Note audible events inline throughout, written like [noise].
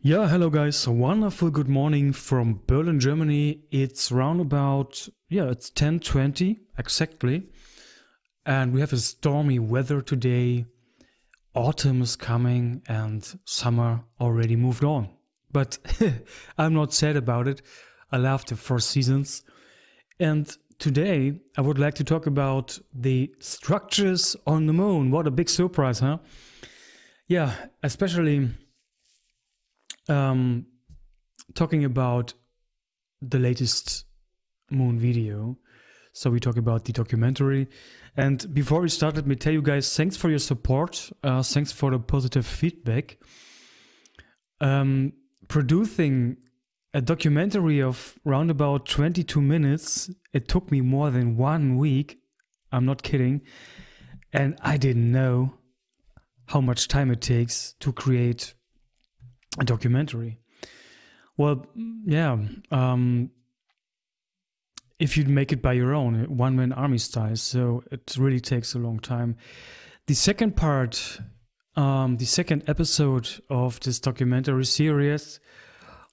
Yeah, hello guys. Wonderful good morning from Berlin, Germany. It's round about yeah, it's 10:20 exactly. And we have a stormy weather today. Autumn is coming and summer already moved on. But [laughs] I'm not sad about it. I love the four seasons. And today I would like to talk about the structures on the moon. What a big surprise, huh? Yeah, especially um, talking about the latest moon video. So we talk about the documentary. And before we start, let me tell you guys, thanks for your support. Uh, thanks for the positive feedback. Um, producing a documentary of around about 22 minutes, it took me more than one week. I'm not kidding. And I didn't know how much time it takes to create a documentary. Well, yeah. Um, if you make it by your own, one man army style, so it really takes a long time. The second part, um, the second episode of this documentary series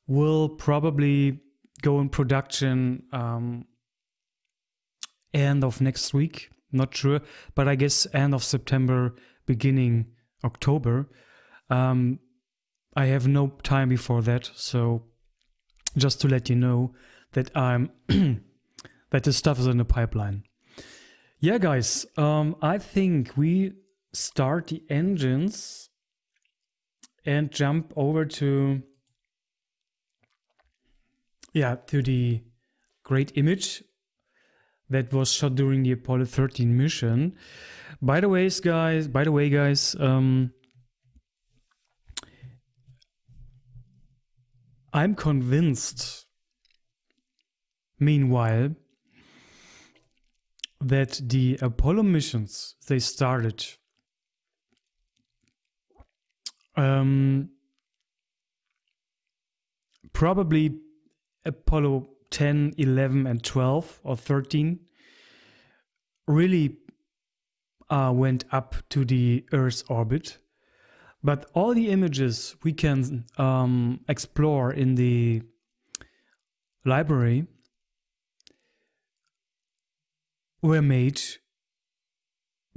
will probably go in production um, end of next week. Not sure, but I guess end of September, beginning October. Um, I have no time before that, so just to let you know that I'm [clears throat] that the stuff is in the pipeline. Yeah, guys, um, I think we start the engines and jump over to yeah to the great image that was shot during the Apollo 13 mission. By the way, guys, by the way, guys, um, I'm convinced, meanwhile, that the Apollo missions they started um, probably Apollo 10, 11, and 12 or 13 really uh, went up to the Earth's orbit. But all the images we can um, explore in the library were made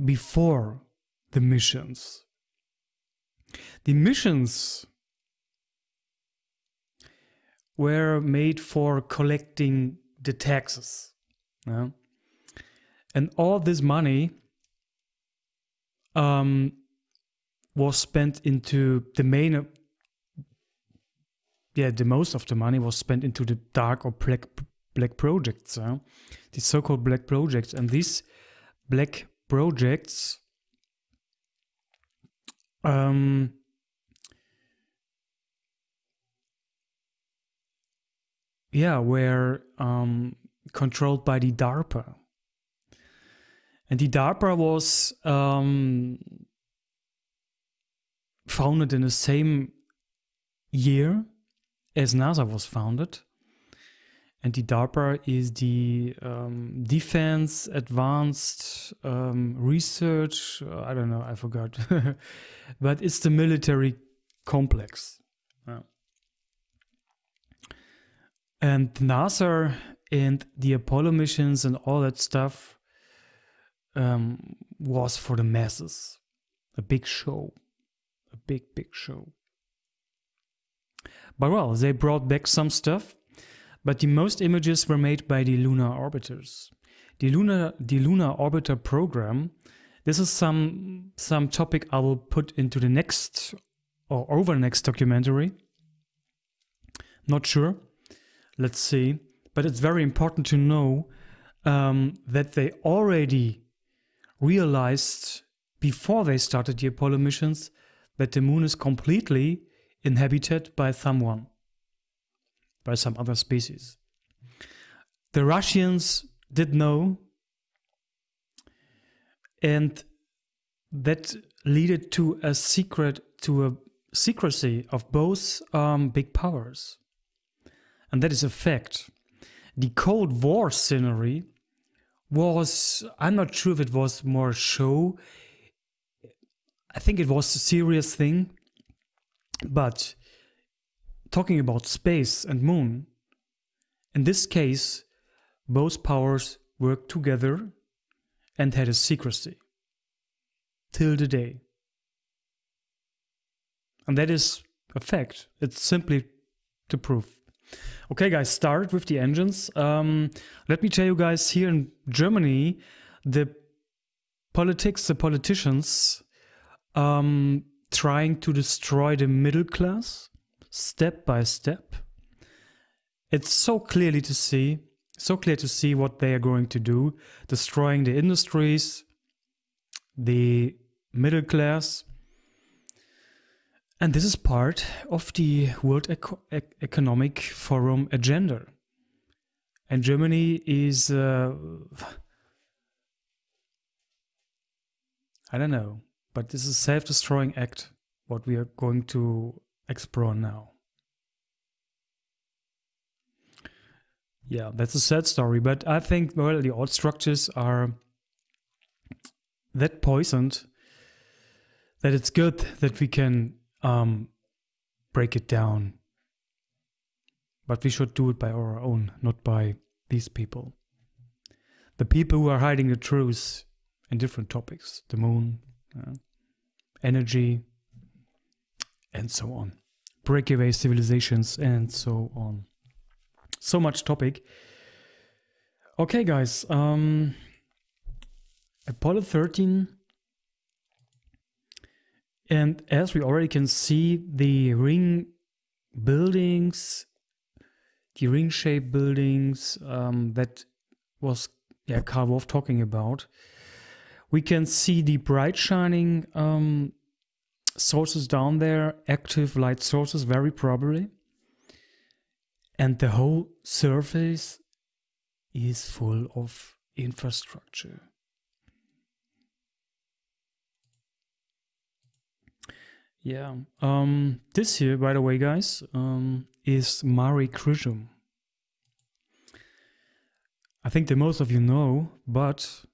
before the missions. The missions were made for collecting the taxes. Yeah? And all this money um, was spent into the main yeah the most of the money was spent into the dark or black black projects uh, the so-called black projects. And these black projects um, yeah were um, controlled by the DARPA. And the DARPA was um, founded in the same year as NASA was founded. And the DARPA is the um, Defense Advanced um, Research. Uh, I don't know, I forgot. [laughs] but it's the military complex. Yeah. And NASA and the Apollo missions and all that stuff um, was for the masses, a big show big, big show. But well, they brought back some stuff, but the most images were made by the lunar orbiters. The lunar, the lunar orbiter program. This is some some topic I will put into the next or over next documentary. Not sure. Let's see. But it's very important to know um, that they already realized before they started the Apollo missions that the moon is completely inhabited by someone, by some other species. The Russians did know, and that led to a secret, to a secrecy of both um, big powers. And that is a fact. The Cold War scenery was, I'm not sure if it was more show, I think it was a serious thing, but talking about space and moon, in this case, both powers worked together and had a secrecy till the day. And that is a fact. It's simply to prove. Okay, guys, start with the engines. Um, let me tell you guys here in Germany, the politics, the politicians, um, trying to destroy the middle class step by step. It's so clearly to see, so clear to see what they are going to do, destroying the industries, the middle class. And this is part of the World Eco Economic Forum agenda. And Germany is, uh, I don't know, but this is a self-destroying act, what we are going to explore now. Yeah, that's a sad story, but I think, well, the old structures are that poisoned that it's good that we can um, break it down. But we should do it by our own, not by these people. The people who are hiding the truth in different topics the moon, uh, energy, and so on. Breakaway civilizations, and so on. So much topic. Okay, guys. Um, Apollo 13. And as we already can see, the ring buildings, the ring-shaped buildings um, that was yeah, Karl Wolfe talking about, we can see the bright shining um, sources down there, active light sources, very probably. And the whole surface is full of infrastructure. Yeah. Um, this here, by the way, guys, um, is Mare Crisium. I think that most of you know, but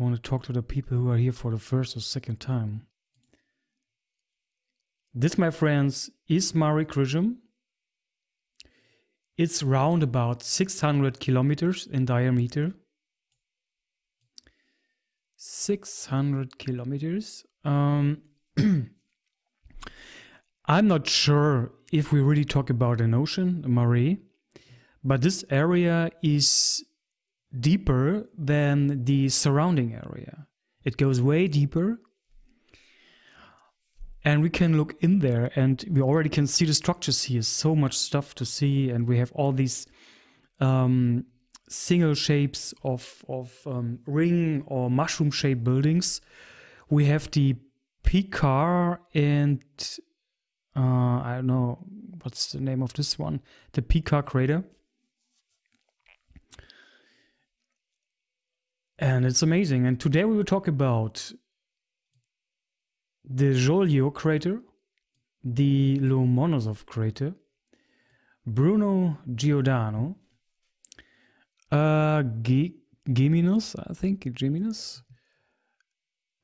I want to talk to the people who are here for the first or second time. This, my friends, is Mare Crisium. It's round about 600 kilometers in diameter. 600 kilometers. Um, [clears throat] I'm not sure if we really talk about an ocean, a but this area is deeper than the surrounding area. It goes way deeper. And we can look in there and we already can see the structures here. So much stuff to see. And we have all these um, single shapes of, of um, ring or mushroom shaped buildings. We have the Picard and uh, I don't know what's the name of this one, the Picard crater. And it's amazing. And today we will talk about the Joliot crater, the Lomonosov crater, Bruno Giordano, uh, G- Geminus, I think, Geminus.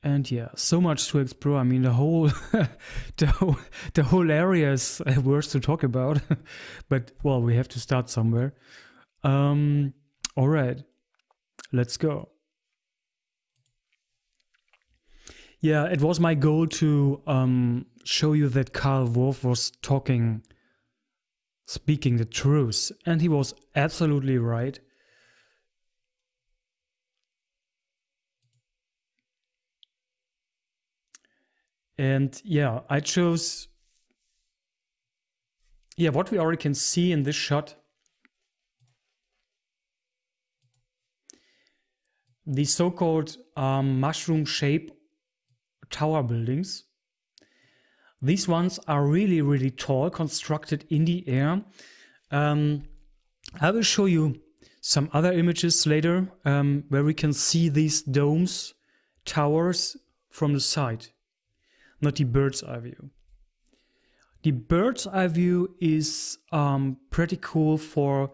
And yeah, so much to explore. I mean, the whole, [laughs] the whole, the whole area is [laughs] worth to talk about. [laughs] but well, we have to start somewhere. Um, all right, let's go. Yeah, it was my goal to um, show you that Karl Wolfe was talking, speaking the truth, and he was absolutely right. And yeah, I chose, yeah, what we already can see in this shot. The so-called um, mushroom shape tower buildings. These ones are really, really tall, constructed in the air. Um, I will show you some other images later um, where we can see these domes, towers from the side, not the bird's eye view. The bird's eye view is um, pretty cool for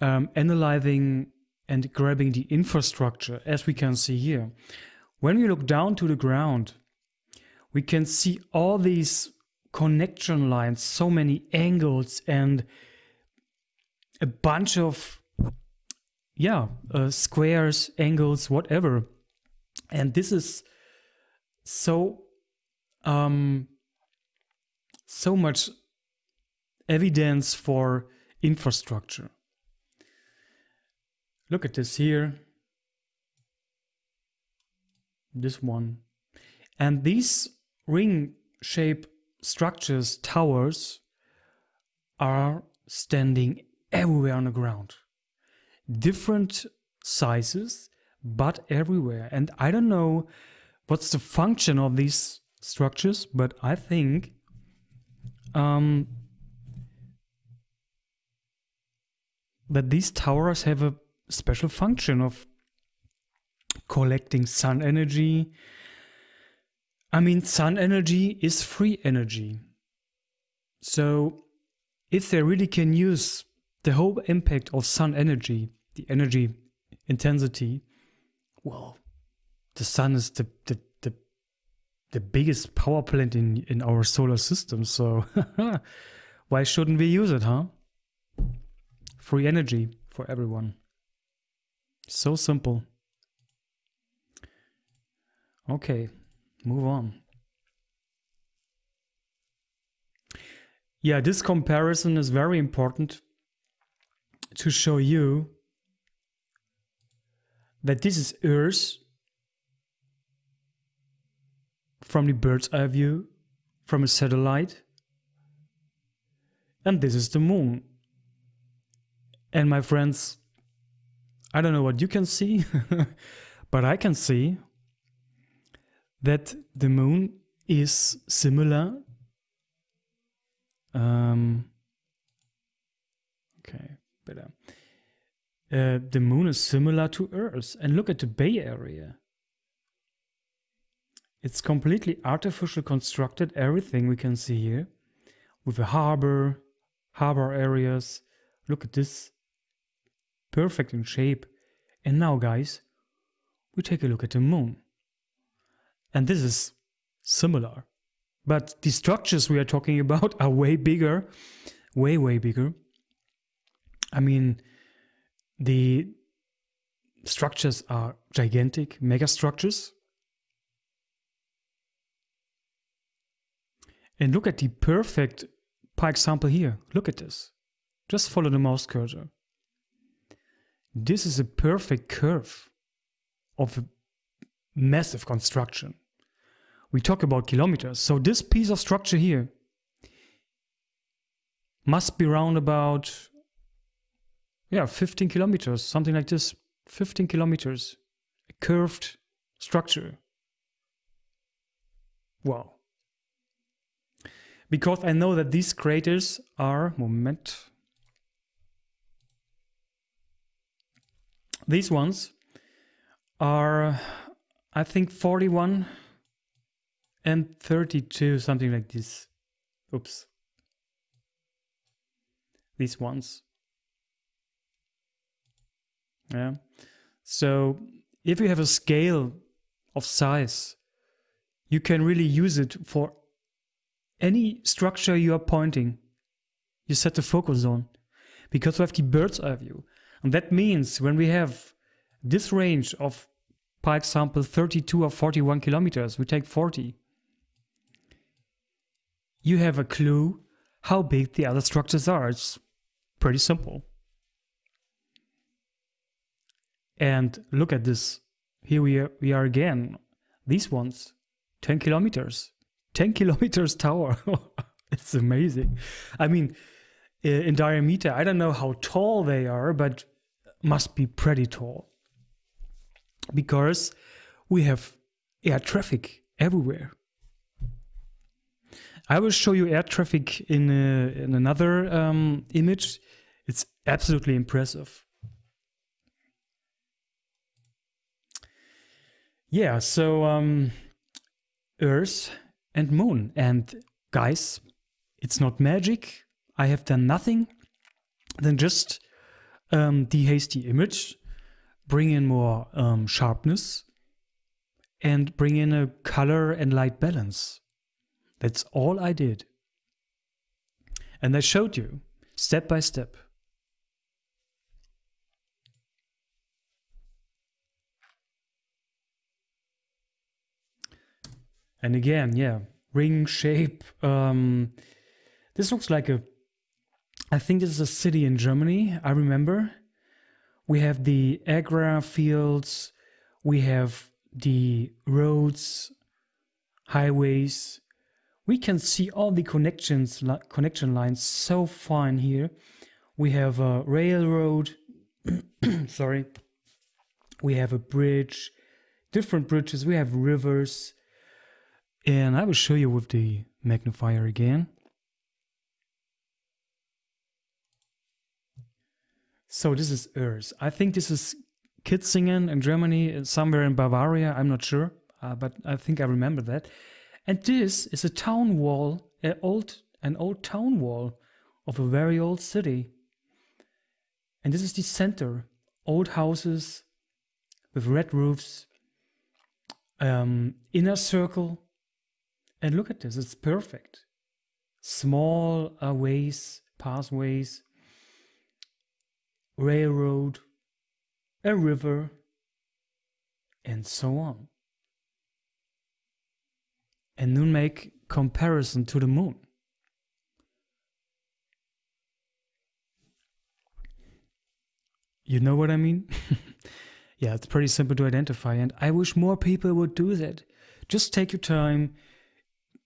um, analyzing and grabbing the infrastructure, as we can see here. When we look down to the ground, we can see all these connection lines, so many angles, and a bunch of yeah uh, squares, angles, whatever. And this is so um, so much evidence for infrastructure. Look at this here. This one. And these ring shape structures, towers, are standing everywhere on the ground. Different sizes, but everywhere. And I don't know what's the function of these structures, but I think um, that these towers have a special function of collecting sun energy. I mean, sun energy is free energy. So, if they really can use the whole impact of sun energy, the energy intensity, well, the sun is the, the, the, the biggest power plant in, in our solar system. So, [laughs] why shouldn't we use it, huh? Free energy for everyone. So simple. Okay, move on. Yeah, this comparison is very important to show you that this is Earth from the bird's eye view, from a satellite, and this is the moon. And my friends, I don't know what you can see, [laughs] but I can see that the moon is similar. Um, okay, better. Uh, the moon is similar to Earth. And look at the Bay Area. It's completely artificial constructed, everything we can see here. With a harbor, harbor areas. Look at this perfect in shape. And now, guys, we take a look at the moon. And this is similar. But the structures we are talking about [laughs] are way bigger, way, way bigger. I mean, the structures are gigantic, mega structures. And look at the perfect par example here. Look at this. Just follow the mouse cursor. This is a perfect curve of a massive construction. We talk about kilometers. So this piece of structure here must be around about, yeah, 15 kilometers, something like this. 15 kilometers. A curved structure. Wow. Because I know that these craters are, moment, These ones are, I think, 41 and 32, something like this. Oops. These ones. Yeah. So if you have a scale of size, you can really use it for any structure you are pointing. You set the focus on because we have the bird's eye view. And that means when we have this range of, for example, 32 or 41 kilometers, we take 40. You have a clue how big the other structures are. It's pretty simple. And look at this. Here we are, we are again. These ones, 10 kilometers. 10 [laughs] kilometers tower. [laughs] it's amazing. I mean, in diameter, I don't know how tall they are, but must be pretty tall because we have air traffic everywhere. I will show you air traffic in, a, in another um, image. It's absolutely impressive. Yeah, so um, Earth and Moon. And guys, it's not magic. I have done nothing than just um, dehaze the image, bring in more um, sharpness, and bring in a color and light balance. That's all I did. And I showed you step by step. And again, yeah, ring shape. Um, this looks like a, I think this is a city in Germany, I remember. We have the agra fields, we have the roads, highways. We can see all the connections, connection lines so fine here. We have a railroad, [clears throat] sorry. We have a bridge, different bridges. We have rivers, and I will show you with the magnifier again. So this is Earth. I think this is Kitzingen in Germany, somewhere in Bavaria, I'm not sure, uh, but I think I remember that. And this is a town wall, an old, an old town wall of a very old city. And this is the center, old houses with red roofs, um, inner circle, and look at this, it's perfect. Small uh, ways, pathways, railroad, a river, and so on. And then make comparison to the moon. You know what I mean? [laughs] yeah, it's pretty simple to identify, and I wish more people would do that. Just take your time,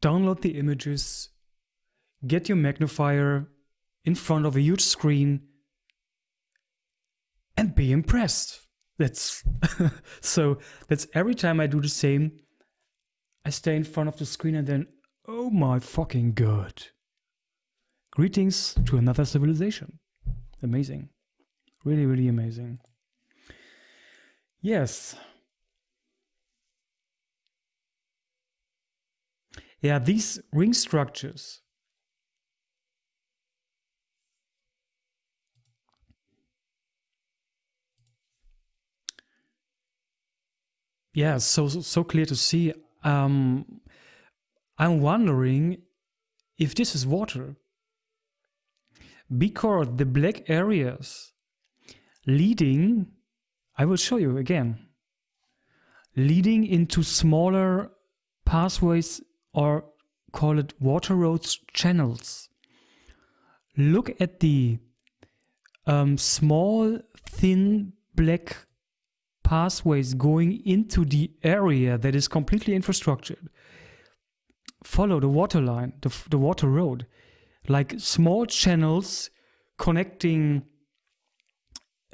download the images, get your magnifier in front of a huge screen, and be impressed. That's [laughs] so that's every time I do the same. I stay in front of the screen and then, oh my fucking god. Greetings to another civilization. Amazing. Really, really amazing. Yes. Yeah, these ring structures. Yeah, so so clear to see. Um, I'm wondering if this is water, because the black areas leading, I will show you again, leading into smaller pathways or call it water roads channels. Look at the um, small, thin, black pathways going into the area that is completely infrastructured. Follow the water line, the, the water road, like small channels connecting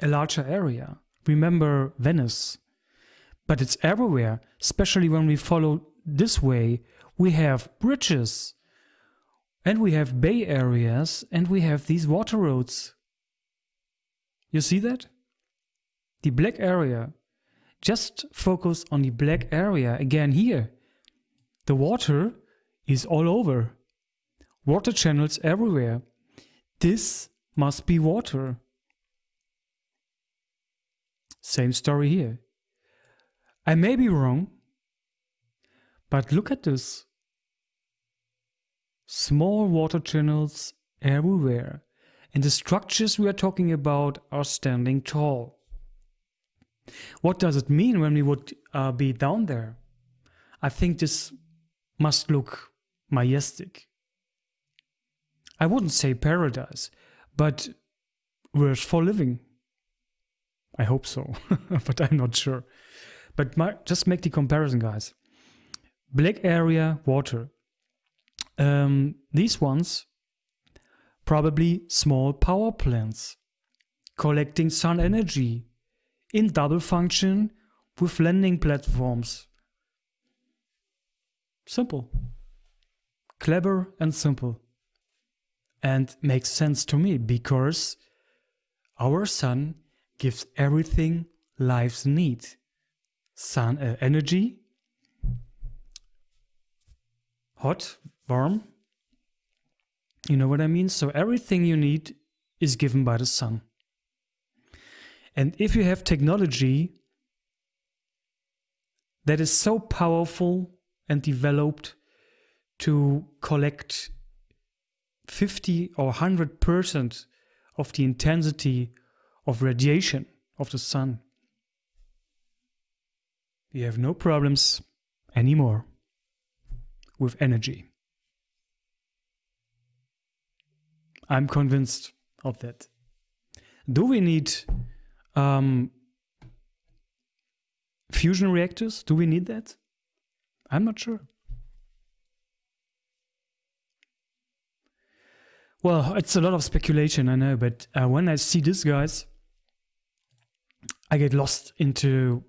a larger area. Remember Venice. But it's everywhere, especially when we follow this way we have bridges and we have bay areas and we have these water roads. You see that? The black area. Just focus on the black area again here. The water is all over. Water channels everywhere. This must be water. Same story here. I may be wrong, but look at this. Small water channels everywhere. And the structures we are talking about are standing tall. What does it mean when we would uh, be down there? I think this must look majestic. I wouldn't say paradise, but worth for living. I hope so, [laughs] but I'm not sure. But my, just make the comparison, guys. Black area, water. Um, these ones, probably small power plants, collecting sun energy in double function with landing platforms. Simple. Clever and simple. And makes sense to me because our sun gives everything lives need. Sun uh, energy, hot, warm. You know what I mean? So everything you need is given by the sun. And if you have technology that is so powerful and developed to collect 50 or 100% of the intensity of radiation of the sun. You have no problems anymore with energy. I'm convinced of that. Do we need um, fusion reactors? Do we need that? I'm not sure. Well, it's a lot of speculation, I know, but uh, when I see this, guys, I get lost into.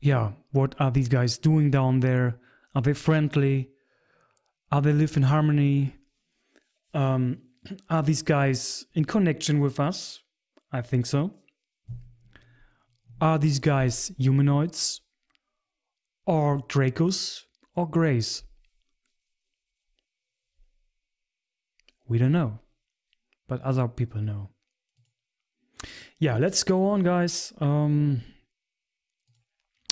Yeah, what are these guys doing down there? Are they friendly? Are they live in harmony? Um, are these guys in connection with us? I think so. Are these guys humanoids? Or Dracos? Or Greys? We don't know. But other people know. Yeah, let's go on, guys. Um,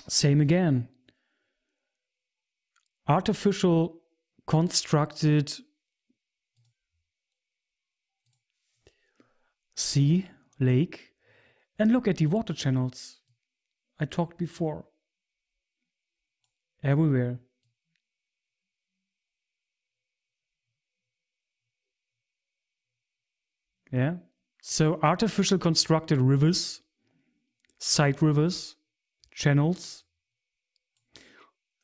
same again. Artificial constructed sea, lake, and look at the water channels I talked before. Everywhere. Yeah. So artificial constructed rivers, side rivers, channels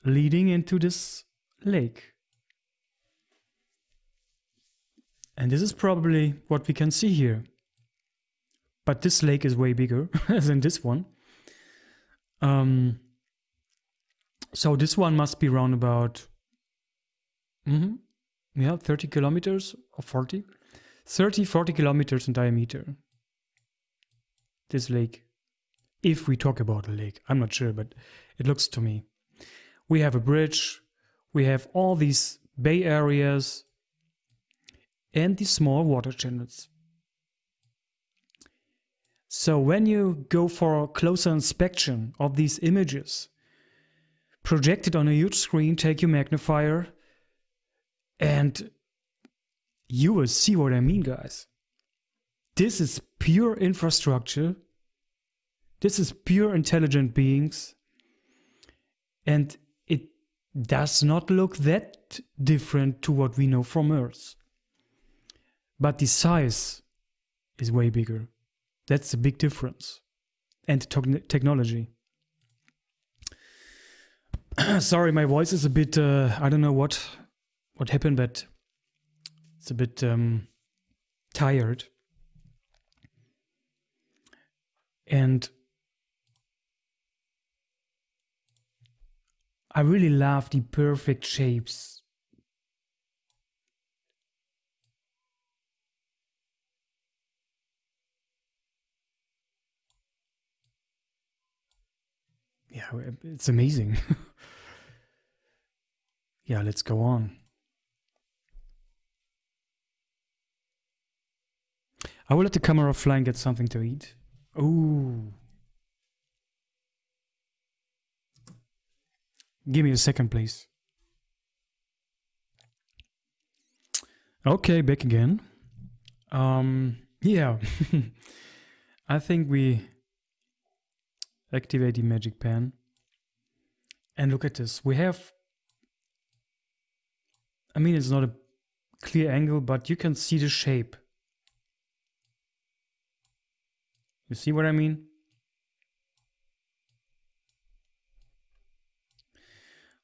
leading into this lake. And this is probably what we can see here. But this lake is way bigger [laughs] than this one. Um, so this one must be around about, mm -hmm, yeah, 30 kilometers or 40. 30, 40 kilometers in diameter. This lake. If we talk about a lake, I'm not sure, but it looks to me. We have a bridge, we have all these bay areas, and the small water channels. So when you go for a closer inspection of these images, projected on a huge screen, take your magnifier, and you will see what I mean, guys. This is pure infrastructure. This is pure intelligent beings. And it does not look that different to what we know from Earth. But the size is way bigger. That's the big difference. And technology. [clears throat] Sorry, my voice is a bit, uh, I don't know what, what happened, but it's a bit um, tired. And I really love the perfect shapes yeah, it's amazing. [laughs] yeah, let's go on. I will let the camera fly and get something to eat. Ooh. Give me a second, please. Okay, back again. Um, yeah. [laughs] I think we activate the magic pen. And look at this. We have, I mean, it's not a clear angle, but you can see the shape. You see what I mean?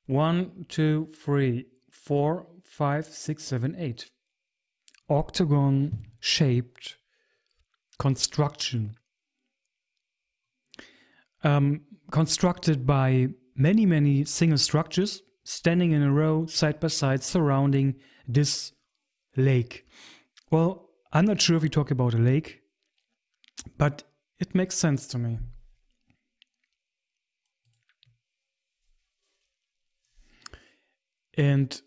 One, two, three, four, five, six, seven, eight. Octagon shaped construction um, constructed by many, many single structures standing in a row side by side surrounding this lake. Well, I'm not sure if we talk about a lake, but it makes sense to me. And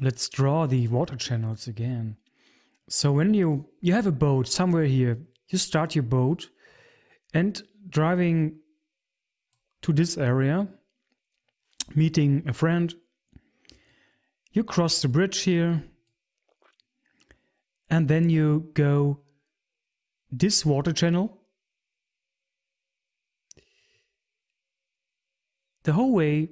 let's draw the water channels again. So when you you have a boat somewhere here, you start your boat and driving to this area, meeting a friend. You cross the bridge here, and then you go this water channel the whole way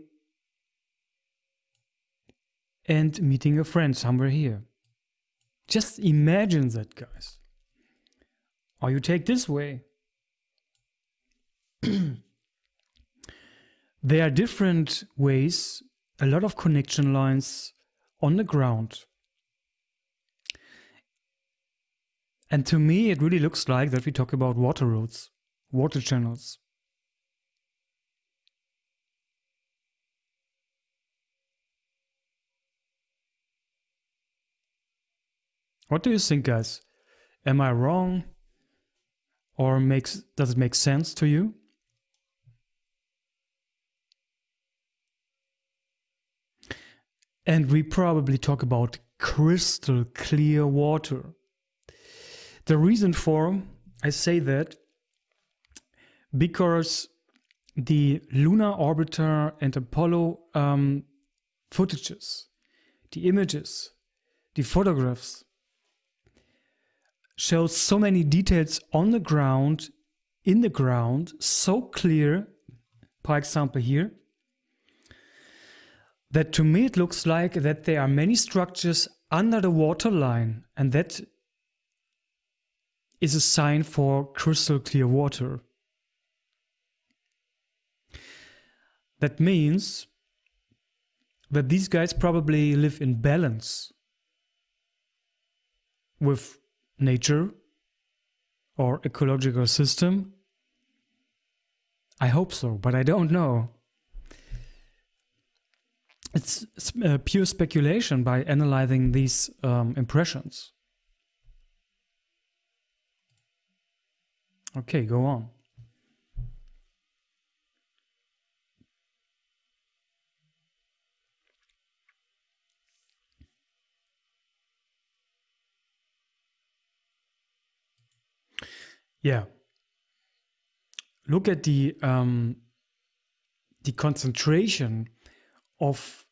and meeting a friend somewhere here. Just imagine that, guys. Or you take this way. [clears throat] there are different ways, a lot of connection lines on the ground. And to me, it really looks like that we talk about water roads, water channels. What do you think, guys? Am I wrong? Or makes does it make sense to you? And we probably talk about crystal clear water. The reason for I say that because the lunar orbiter and Apollo um, footages, the images, the photographs shows so many details on the ground, in the ground, so clear, for example here, that to me it looks like that there are many structures under the water line and that is a sign for crystal clear water. That means that these guys probably live in balance with nature or ecological system? I hope so, but I don't know. It's, uh, pure speculation by analyzing these um, impressions. Okay, go on. Yeah. Look at the um, the concentration of.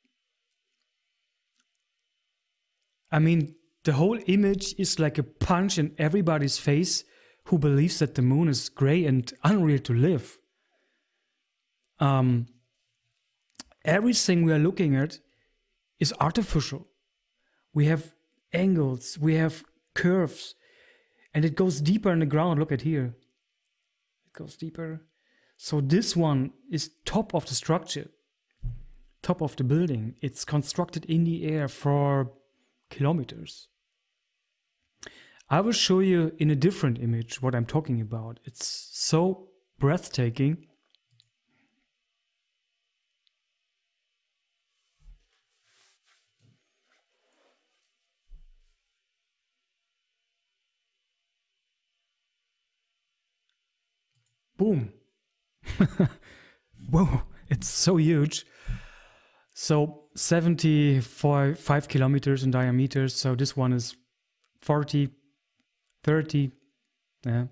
I mean, the whole image is like a punch in everybody's face who believes that the moon is gray and unreal to live. Um, everything we are looking at is artificial. We have angles, we have curves, and it goes deeper in the ground. Look at here. It goes deeper. So this one is top of the structure, top of the building. It's constructed in the air for kilometers. I will show you in a different image what I'm talking about. It's so breathtaking. boom. [laughs] Whoa, it's so huge. So 75 kilometers in diameter. So this one is 40, 30. Yeah.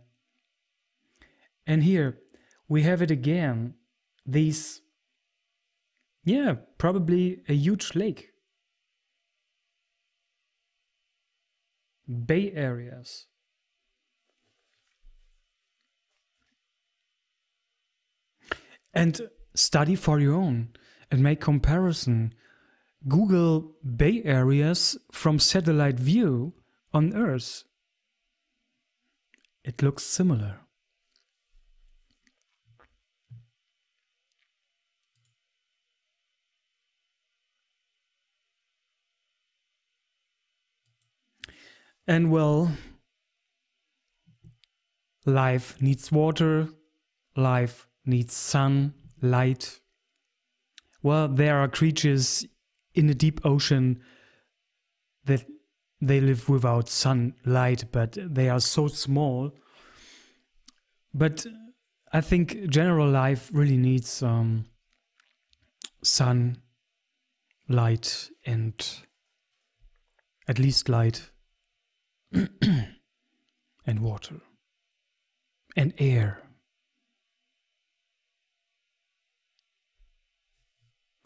And here we have it again. These, yeah, probably a huge lake. Bay areas. and study for your own and make comparison. Google Bay Areas from satellite view on Earth. It looks similar. And well, life needs water, life needs sun, light. Well, there are creatures in the deep ocean that they live without sunlight, but they are so small. But I think general life really needs um, sun, light, and at least light, [clears throat] and water, and air.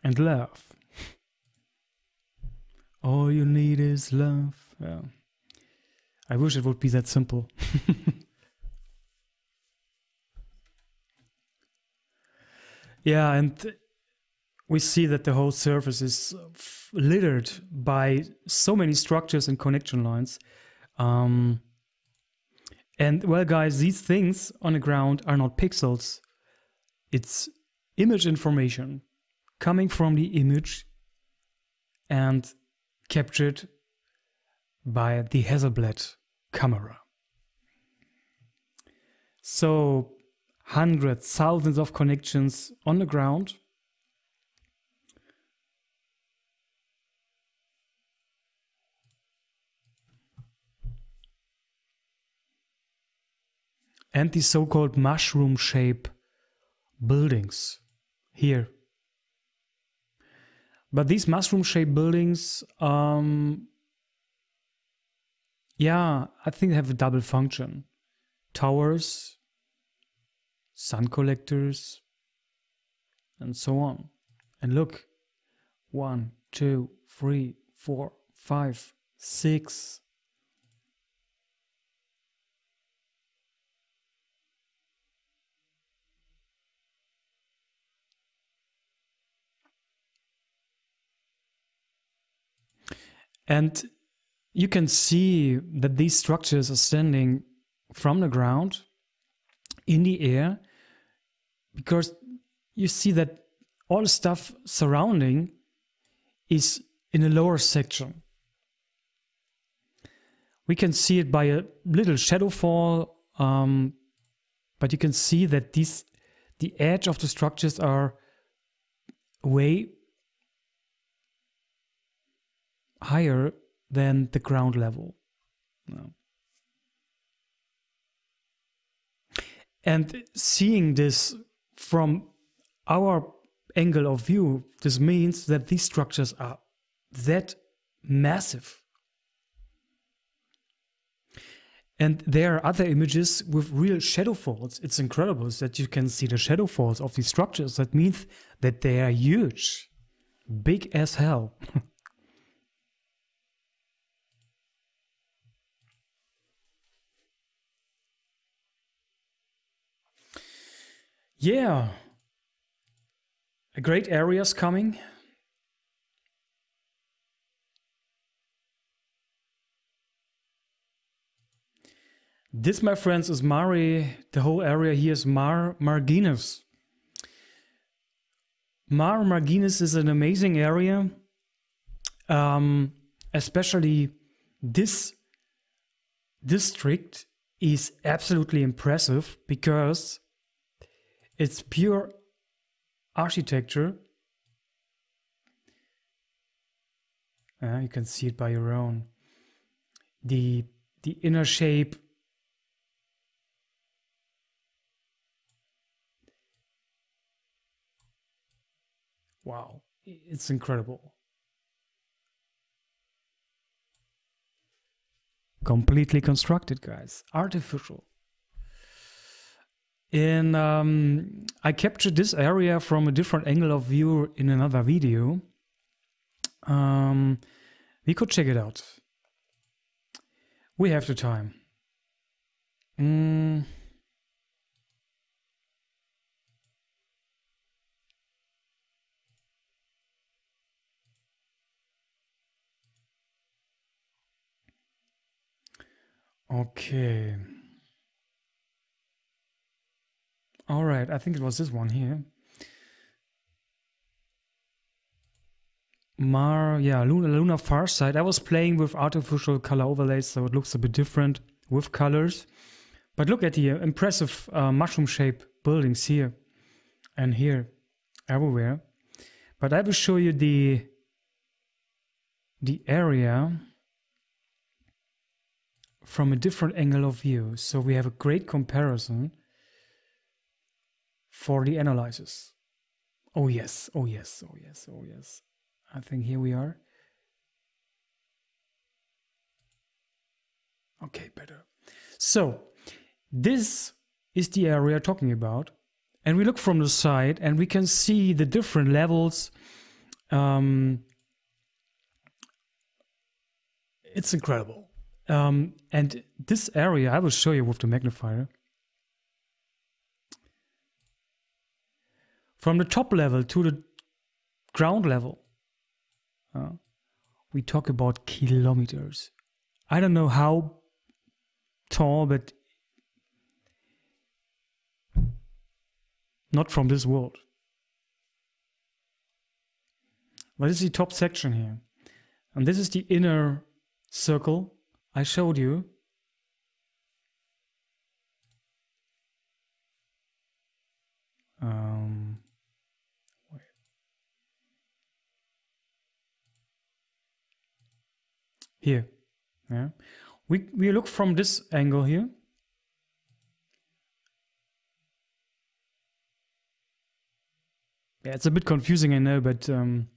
And love. All you need is love. Yeah. I wish it would be that simple. [laughs] yeah, and we see that the whole surface is littered by so many structures and connection lines. Um, and well, guys, these things on the ground are not pixels. It's image information coming from the image and captured by the Hasselblad camera. So hundreds, thousands of connections on the ground. And the so-called mushroom shape buildings here. But these mushroom shaped buildings, um, yeah, I think they have a double function. Towers, sun collectors, and so on. And look, one, two, three, four, five, six. And you can see that these structures are standing from the ground in the air because you see that all the stuff surrounding is in a lower section. We can see it by a little shadow fall, um, but you can see that these the edge of the structures are way higher than the ground level. No. And seeing this from our angle of view, this means that these structures are that massive. And there are other images with real shadow falls. It's incredible that you can see the shadow falls of these structures. That means that they are huge, big as hell. [laughs] Yeah. A great areas coming. This, my friends, is Mare. The whole area here is Mare Marginis. Mare Marginis is an amazing area. Um, especially this district is absolutely impressive because it's pure architecture. Uh, you can see it by your own. The the inner shape Wow, it's incredible. Completely constructed, guys. Artificial. In um, I captured this area from a different angle of view in another video. Um, we could check it out. We have the time. Mm. Okay. All right, I think it was this one here. Mar, yeah, Luna, Lunar Farside. I was playing with artificial color overlays, so it looks a bit different with colors. But look at the impressive uh, mushroom shape buildings here and here, everywhere. But I will show you the the area from a different angle of view. So we have a great comparison for the analysis. Oh yes, oh yes, oh yes, oh yes. I think here we are. Okay, better. So this is the area talking about. And we look from the side and we can see the different levels Um, it's incredible. Um, and this area, I will show you with the magnifier. From the top level to the ground level, uh, we talk about kilometers. I don't know how tall, but not from this world. What is the top section here? And this is the inner circle I showed you. Here, yeah. We we look from this angle here. Yeah, it's a bit confusing, I know, but um,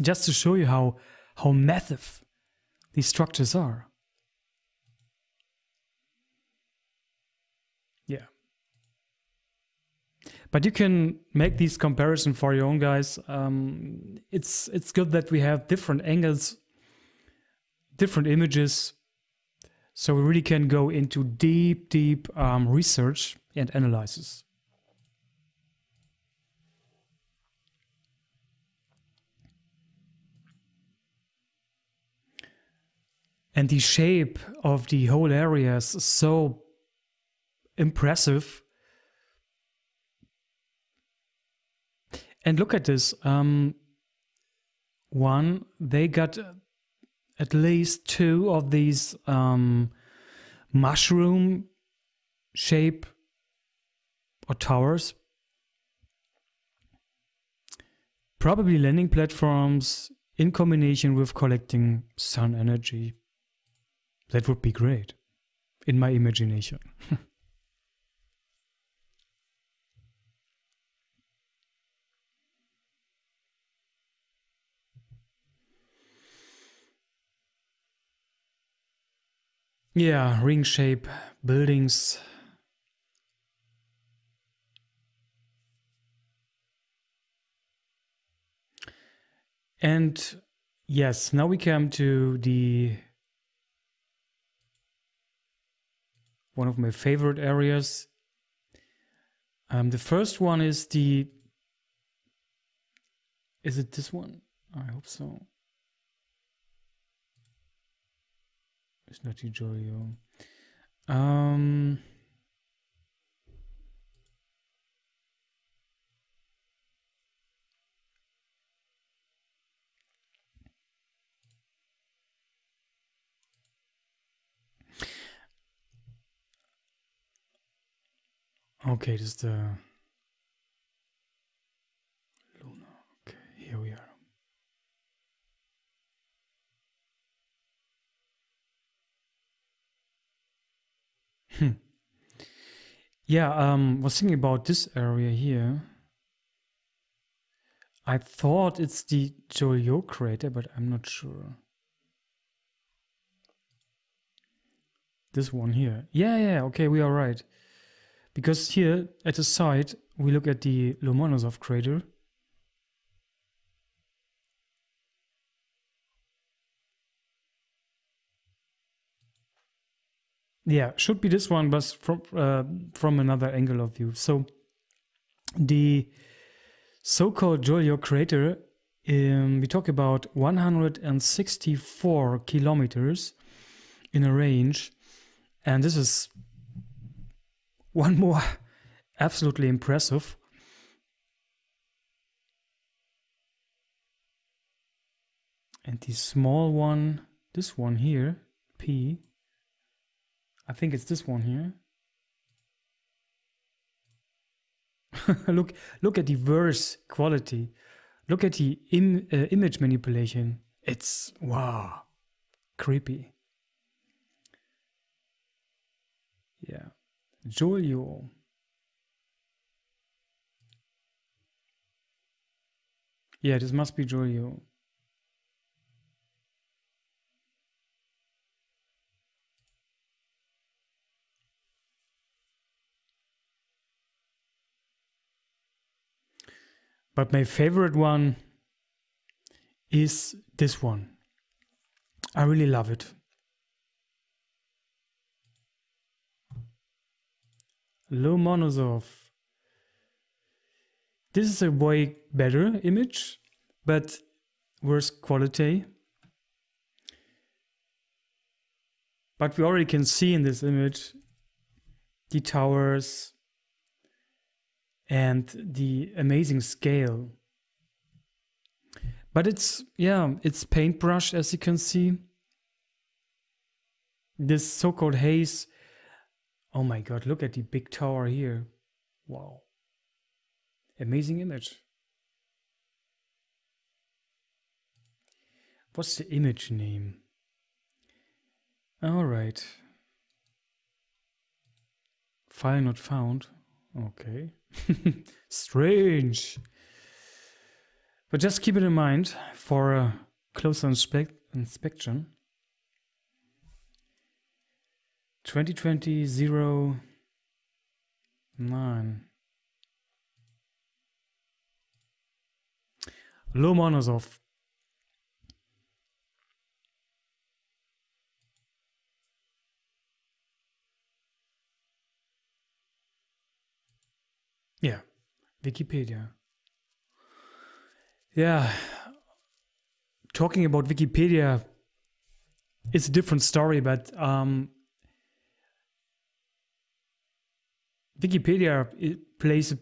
just to show you how how massive these structures are. Yeah. But you can make these comparison for your own guys. Um, it's it's good that we have different angles, different images, so we really can go into deep, deep um, research and analysis. and the shape of the whole area is so impressive. And look at this. Um, one, they got at least two of these um, mushroom shape or towers. Probably landing platforms in combination with collecting sun energy. That would be great, in my imagination. [laughs] yeah, ring shape buildings. And yes, now we come to the one of my favorite areas. Um, the first one is the. Is it this one? I hope so. It's not Giorgio. Um. Okay, just the Luna. Okay, here we are. Hmm. Yeah, um, was thinking about this area here. I thought it's the Joliot crater, but I'm not sure. This one here. Yeah, yeah, okay, we are right. Because here at the side, we look at the Lomonosov crater. Yeah, should be this one, but from uh, from another angle of view. So the so-called Joliot crater, um, we talk about 164 kilometers in a range, and this is one more [laughs] absolutely impressive. And the small one, this one here, P, I think it's this one here. [laughs] look, look at the verse quality. Look at the Im uh, image manipulation. It's wow, creepy. Yeah. Julio. Yeah, this must be Julio. But my favorite one is this one. I really love it. Lomonosov. This is a way better image, but worse quality. But we already can see in this image the towers and the amazing scale. But it's, yeah, it's paintbrush as you can see. This so-called haze. Oh my god, look at the big tower here. Wow. Amazing image. What's the image name? All right. File not found. Okay. [laughs] Strange. But just keep it in mind for a closer inspect inspection. 2020 0 9. Lomonosov. Yeah, Wikipedia. Yeah, talking about Wikipedia is a different story, but um, Wikipedia plays a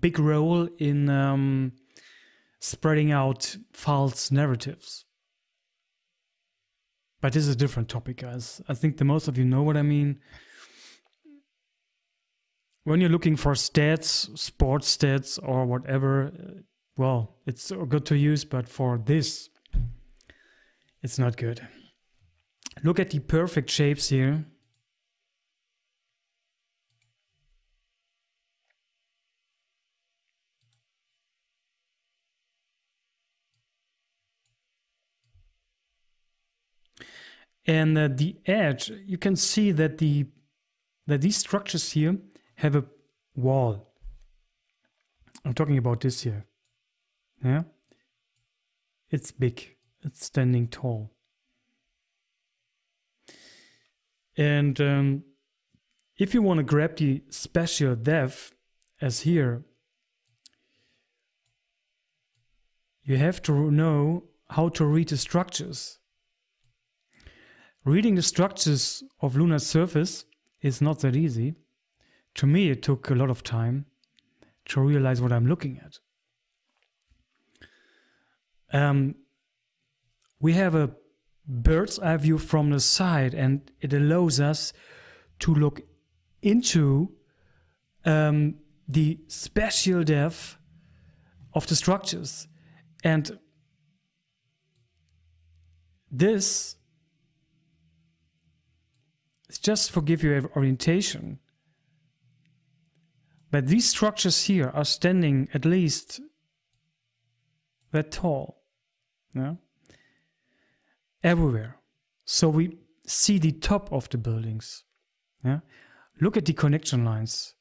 big role in um, spreading out false narratives. But this is a different topic, guys. I think the most of you know what I mean when you're looking for stats, sports stats, or whatever, uh, well, it's good to use, but for this, it's not good. Look at the perfect shapes here. And uh, the edge, you can see that the that these structures here have a wall. I'm talking about this here. Yeah? It's big. It's standing tall. And um, if you want to grab the special dev as here, you have to know how to read the structures. Reading the structures of lunar surface is not that easy to me, it took a lot of time to realize what I'm looking at. Um, we have a bird's eye view from the side, and it allows us to look into um, the spatial depth of the structures. And this is just for give you orientation but these structures here are standing at least that tall. Yeah? Everywhere. So we see the top of the buildings. Yeah? Look at the connection lines.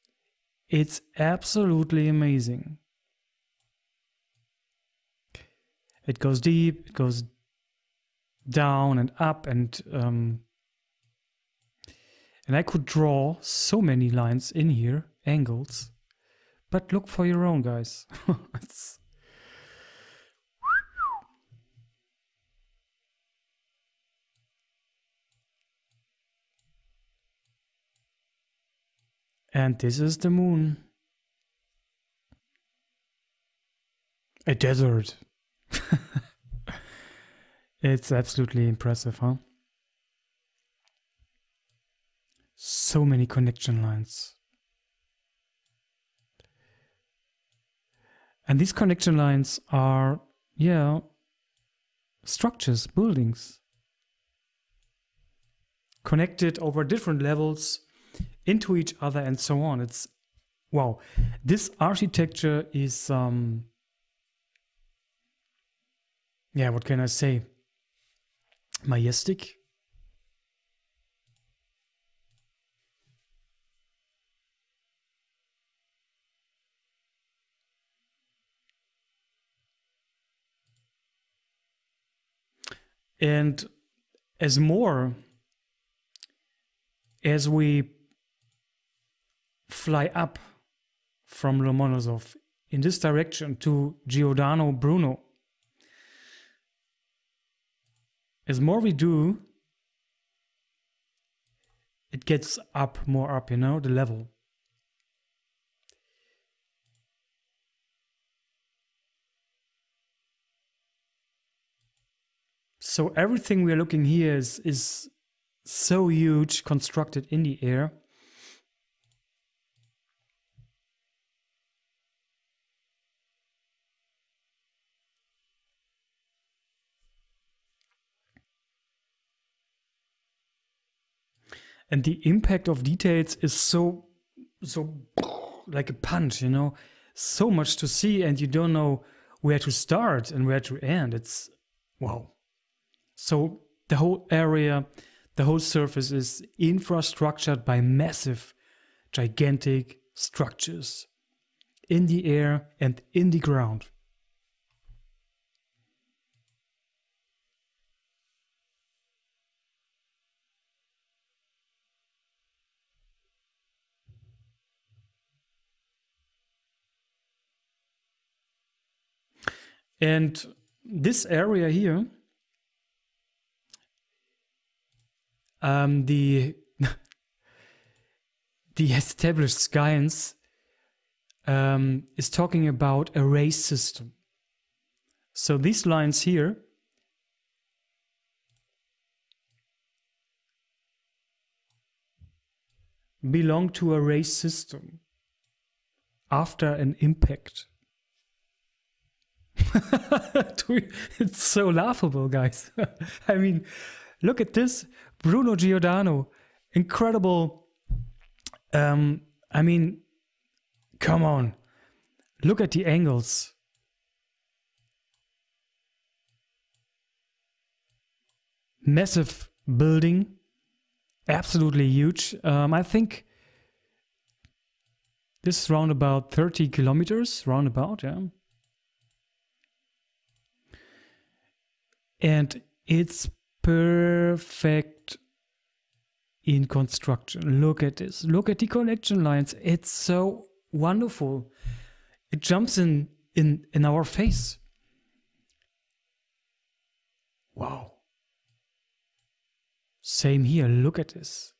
It's absolutely amazing. It goes deep, it goes down and up and um, and I could draw so many lines in here angles. But look for your own, guys. [laughs] and this is the moon. A desert. [laughs] it's absolutely impressive, huh? So many connection lines. And these connection lines are, yeah, structures, buildings, connected over different levels into each other and so on. It's wow. This architecture is, um, yeah, what can I say? Majestic. And as more as we fly up from Lomonosov in this direction to Giordano Bruno, as more we do, it gets up more up, you know, the level. So everything we are looking here is, is so huge, constructed in the air. And the impact of details is so, so like a punch, you know, so much to see and you don't know where to start and where to end. It's wow. So the whole area, the whole surface is infrastructured by massive, gigantic structures in the air and in the ground. And this area here um, the [laughs] the established science um, is talking about a ray system. So these lines here belong to a ray system after an impact. [laughs] it's so laughable, guys. [laughs] I mean, look at this. Bruno Giordano, incredible. Um, I mean, come on, look at the angles. Massive building, absolutely huge. Um, I think this is round about 30 kilometers, roundabout, yeah. And it's perfect in construction. Look at this. Look at the connection lines. It's so wonderful. It jumps in in in our face. Wow. Same here. Look at this.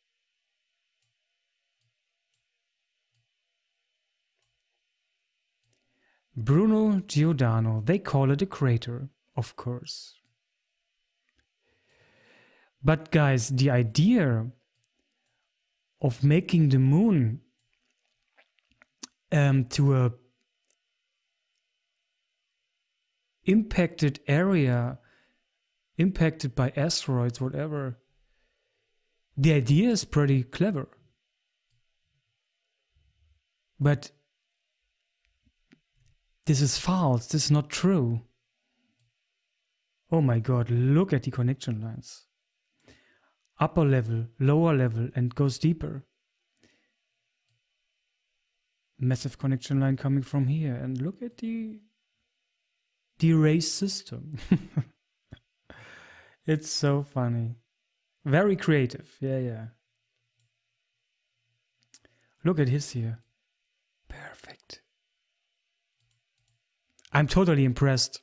Bruno Giordano. They call it a crater, of course. But guys, the idea of making the moon um, to a impacted area, impacted by asteroids, whatever, the idea is pretty clever. But this is false. This is not true. Oh my god, look at the connection lines upper level, lower level, and goes deeper. Massive connection line coming from here, and look at the the ray system. [laughs] it's so funny. Very creative. Yeah, yeah. Look at his here. Perfect. I'm totally impressed.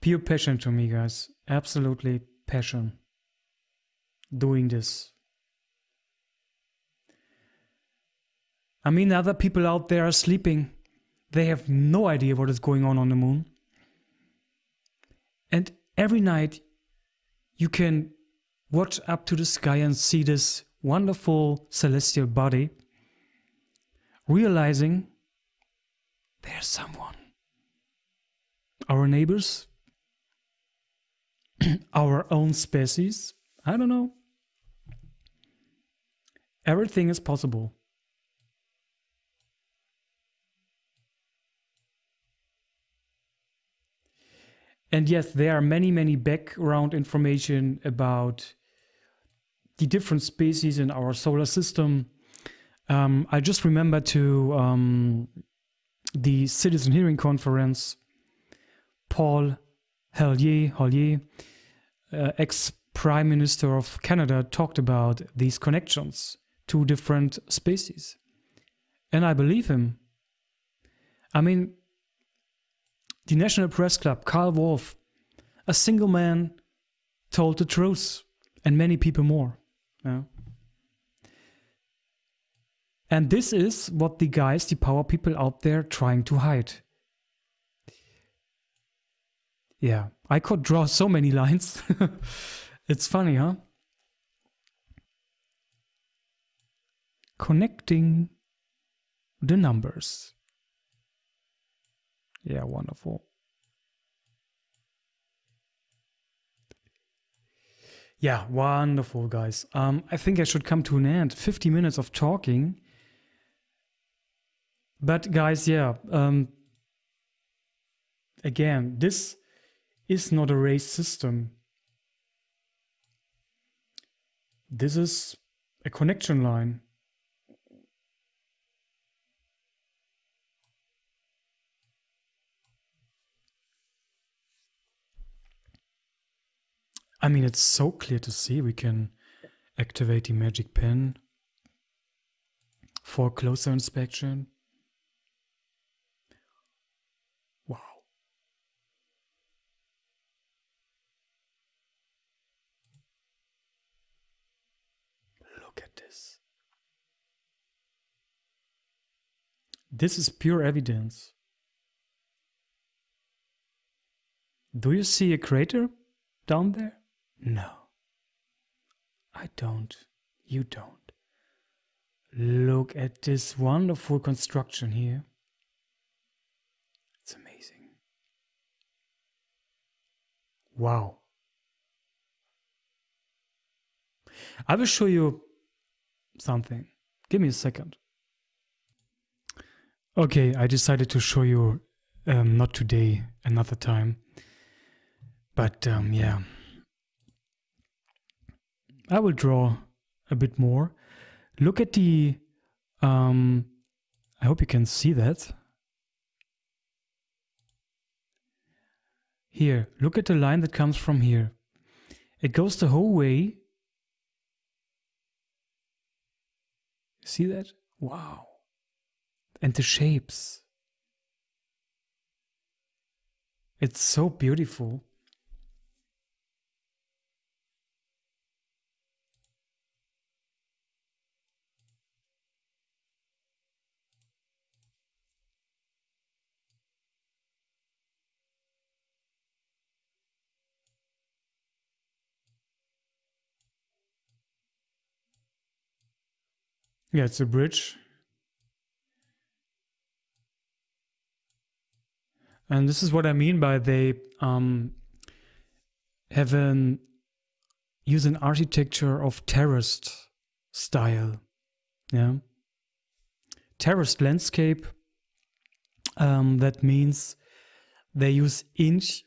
Pure passion to me, guys. Absolutely passion doing this. I mean, other people out there are sleeping. They have no idea what is going on on the moon. And every night you can watch up to the sky and see this wonderful celestial body, realizing there's someone. Our neighbors, [clears throat] our own species, I don't know. Everything is possible. And yes, there are many, many background information about the different species in our solar system. Um, I just remember to um, the Citizen Hearing Conference, Paul Hellyer, Hellyer uh, ex Prime Minister of Canada talked about these connections to different species. And I believe him. I mean, the National Press Club, Karl Wolfe, a single man told the truth, and many people more. Yeah. And this is what the guys, the power people out there trying to hide. Yeah, I could draw so many [laughs] lines. it's funny, huh? Connecting the numbers. Yeah, wonderful. Yeah, wonderful, guys. Um, I think I should come to an end. 50 minutes of talking. But, guys, yeah. Um, again, this is not a ray system. This is a connection line. I mean, it's so clear to see. We can activate the magic pen for closer inspection. Wow. Look at this. This is pure evidence. Do you see a crater down there? No. I don't. You don't. Look at this wonderful construction here. It's amazing. Wow. I will show you something. Give me a second. Okay, I decided to show you, um, not today, another time. But um, yeah. I will draw a bit more. Look at the, um, I hope you can see that. Here, look at the line that comes from here. It goes the whole way. See that? Wow. And the shapes. It's so beautiful. Yeah, it's a bridge. And this is what I mean by they um, have an use an architecture of terraced style. Yeah. Terraced landscape. Um, that means they use inch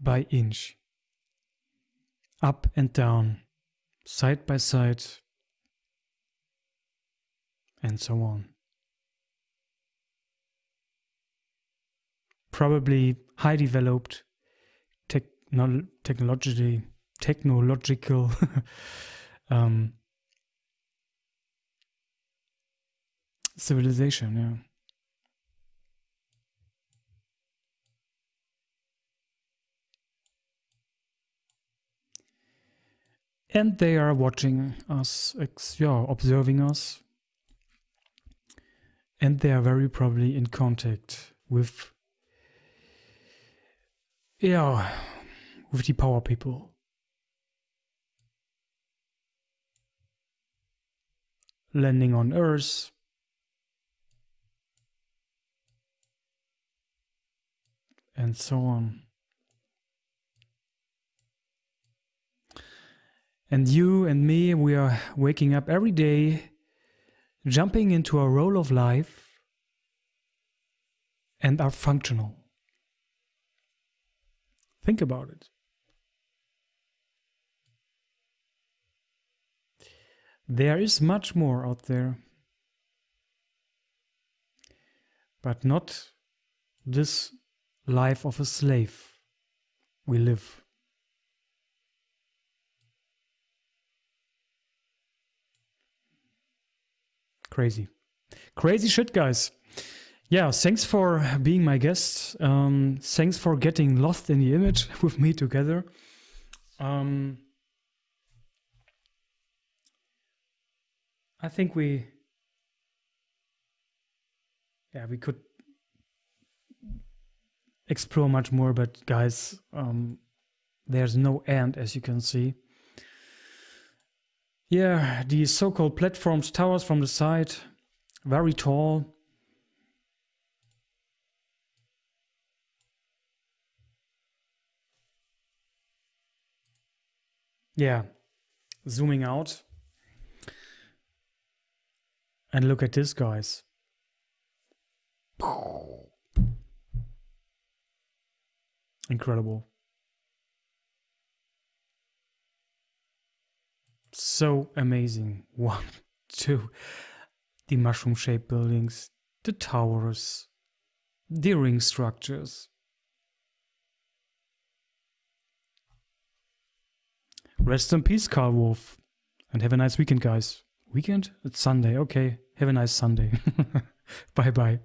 by inch. Up and down, side by side, and so on. Probably high developed techno- technologically technological [laughs] um, civilization, yeah. And they are watching us, yeah, observing us, and they are very probably in contact with yeah with the power people. Landing on earth. And so on. And you and me we are waking up every day jumping into a role of life and are functional. Think about it. There is much more out there, but not this life of a slave we live. Crazy. Crazy shit, guys. Yeah, thanks for being my guest. Um, thanks for getting lost in the image [laughs] with me together. Um, I think we, yeah, we could explore much more, but guys, um, there's no end, as you can see. Yeah, the so-called platforms, towers from the side, very tall. Yeah, zooming out. And look at this, guys. Incredible. So amazing. [laughs] One, two, the mushroom shaped buildings, the towers, the ring structures. Rest in peace, Karl Wolfe. And have a nice weekend, guys. Weekend? It's Sunday. Okay. Have a nice Sunday. [laughs] bye bye.